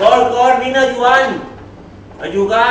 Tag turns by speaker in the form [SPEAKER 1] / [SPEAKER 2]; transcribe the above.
[SPEAKER 1] Gor-gor ni najuan. Najuga.